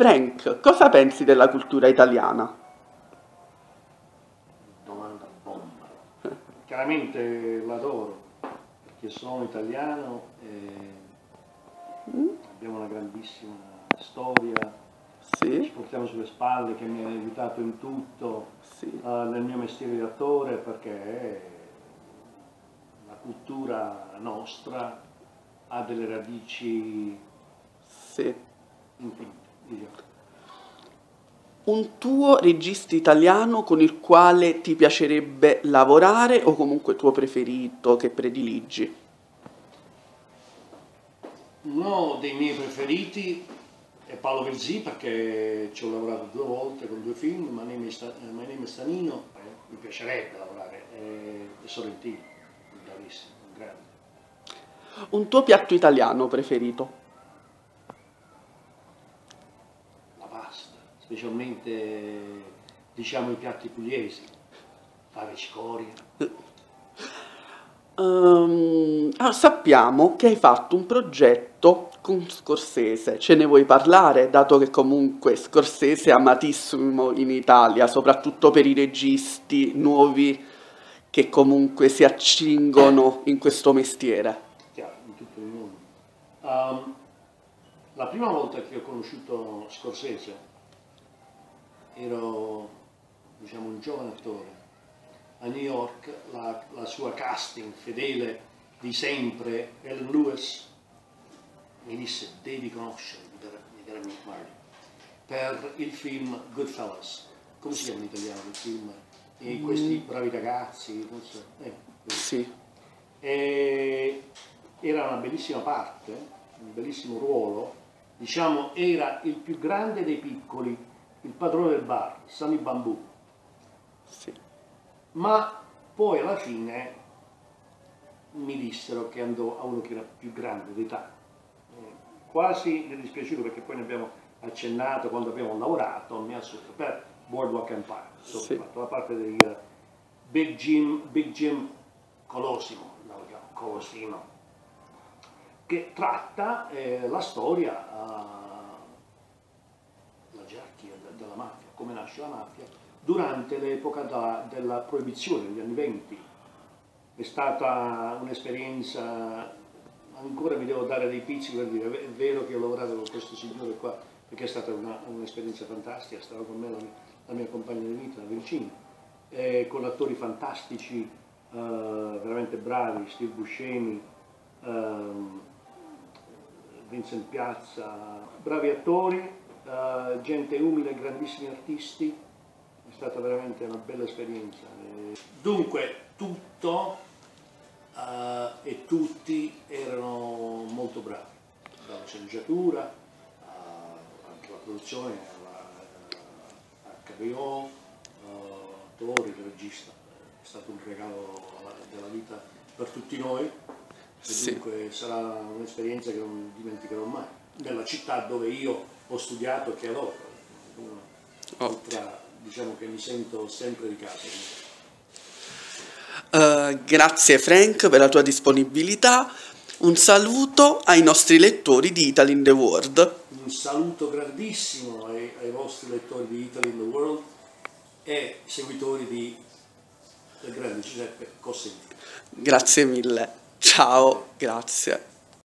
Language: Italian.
Frank, cosa pensi della cultura italiana? Domanda bomba. Chiaramente l'adoro, perché sono italiano e Mm? abbiamo una grandissima storia, ci Sì, portiamo sulle spalle che mi ha aiutato in tutto sì, eh, nel mio mestiere di attore perché la cultura nostra ha delle radici sì. infinite. Un tuo regista italiano con il quale ti piacerebbe lavorare o comunque tuo preferito che prediligi? Uno dei miei preferiti è Paolo Verzì perché ci ho lavorato due volte con due film, My Name is, My Name is Stanino, eh, mi piacerebbe lavorare, e e Sorrentino, bravissimo, un grande. Un tuo piatto italiano preferito? La pasta, specialmente diciamo i piatti pugliesi, fave cicoria. Ehm, ah, sappiamo che hai fatto un progetto con Scorsese, ce ne vuoi parlare, dato che comunque Scorsese è amatissimo in Italia, soprattutto per i registi nuovi che comunque si accingono in questo mestiere. chiaro, in tutto il mondo. Um, la prima volta che ho conosciuto Scorsese ero diciamo, un giovane attore a New York, la, la sua casting fedele di sempre, Ellen Lewis, mi disse devi conoscere di Gary Martin per il film Goodfellas. Come si chiama in italiano il film? E questi bravi ragazzi, non so, eh. Sì, E era una bellissima parte, un bellissimo ruolo, diciamo era il più grande dei piccoli, il padrone del bar, Sunny Bamboo, sì. ma poi alla fine mi dissero che andò a uno che era più grande d'età. Eh, Quasi mi è dispiaciuto perché poi ne abbiamo accennato quando abbiamo lavorato, mi ha assunto per Boardwalk Empire, Insomma, Sì. fatto la parte eh, Big Jim, Big Jim Colosimo, no, Colosimo, che tratta eh, la storia, eh, della mafia, come nasce la mafia, durante l'epoca della proibizione, negli anni 20. È stata un'esperienza, ancora mi devo dare dei pizzichi per dire, è vero che ho lavorato con questo signore qua, perché è stata un'esperienza fantastica, stava con me la mia, la mia compagna di vita, la Virginia, eh, con attori fantastici, eh, veramente bravi, Steve Buscemi, ehm, Vincent Piazza, bravi attori, eh, gente umile, grandissimi artisti, è stata veramente una bella esperienza. Eh, Dunque, tutto eh, e tutti erano molto bravi, dalla sceneggiatura, a- anche la produzione, alla HBO, eh, attori, il regista, è stato un regalo della vita per tutti noi e Sì. dunque sarà un'esperienza che non dimenticherò mai, nella città dove io ho studiato e che adoro, Oltre, diciamo che mi sento sempre di casa. Eh, grazie Frank per la tua disponibilità. Un saluto ai nostri lettori di Italy in the World. Un saluto grandissimo ai, ai vostri lettori di Italy in the World e seguitori di del grande Giuseppe Cossenti. Grazie mille. Ciao, grazie.